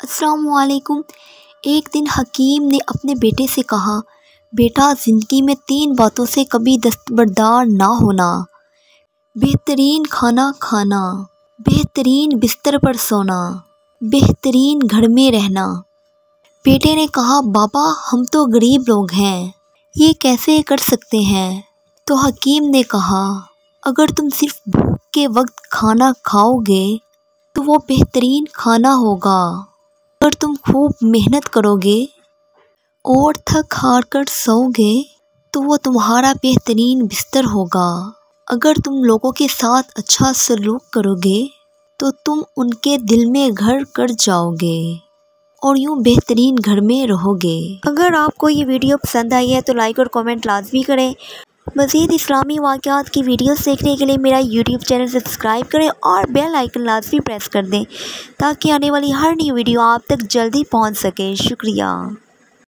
अस्सलाम वालेकुम एक दिन हकीम ने अपने बेटे से कहा, बेटा, ज़िंदगी में तीन बातों से कभी दस्तबरदार ना होना। बेहतरीन खाना खाना। बेहतरीन बिस्तर पर सोना। बेहतरीन घर में रहना। बेटे ने कहा, बाबा, हम तो गरीब लोग हैं। ये कैसे कर सकते हैं? तो हकीम ने कहा, अगर तुम सिर्फ़ भूख के वक्त खाना खाओगे तो वो बेहतरीन खाना होगा। अगर तुम खूब मेहनत करोगे और थक हार कर सोओगे तो वो तुम्हारा बेहतरीन बिस्तर होगा। अगर तुम लोगों के साथ अच्छा सलूक करोगे तो तुम उनके दिल में घर कर जाओगे और यूँ बेहतरीन घर में रहोगे। अगर आपको ये वीडियो पसंद आई है तो लाइक और कमेंट लाजमी करें। मज़ीद इस्लामी वाक़ात की वीडियोस देखने के लिए मेरा यूट्यूब चैनल सब्सक्राइब करें और बेल आइकन लाजमी प्रेस कर दें, ताकि आने वाली हर नई वीडियो आप तक जल्दी पहुँच सके। शुक्रिया।